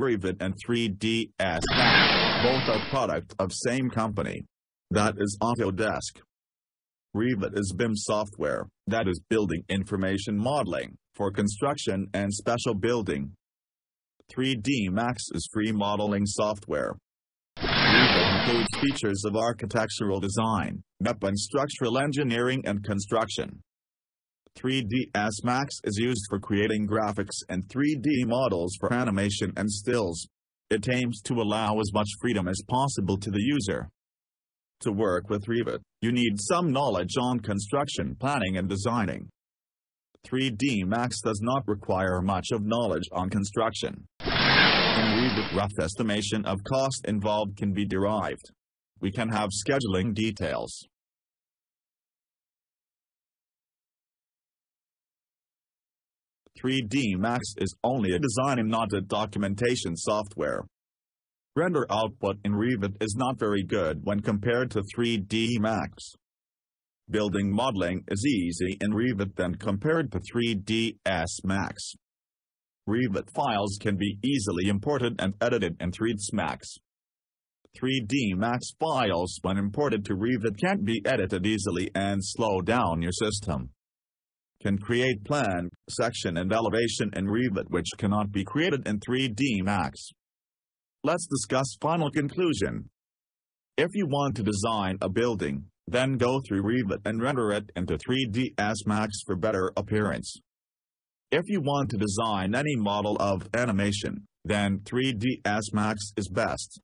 Revit and 3ds Max. Both are product of same company. That is Autodesk. Revit is BIM software, that is Building Information Modeling, for construction and special building. 3D Max is free modeling software. Revit includes features of architectural design, MEP and structural engineering and construction. 3ds Max is used for creating graphics and 3D models for animation and stills. It aims to allow as much freedom as possible to the user. To work with Revit, you need some knowledge on construction planning and designing. 3D Max does not require much of knowledge on construction. In Revit rough estimation of cost involved can be derived. We can have scheduling details. 3D Max is only a design and not a documentation software. Render output in Revit is not very good when compared to 3D Max. Building modeling is easy in Revit than compared to 3ds Max. Revit files can be easily imported and edited in 3ds Max. 3D Max files when imported to Revit can't be edited easily and slow down your system can create plan, section and elevation in Revit which cannot be created in 3D Max. Let's discuss final conclusion. If you want to design a building, then go through Revit and render it into 3ds Max for better appearance. If you want to design any model of animation, then 3ds Max is best.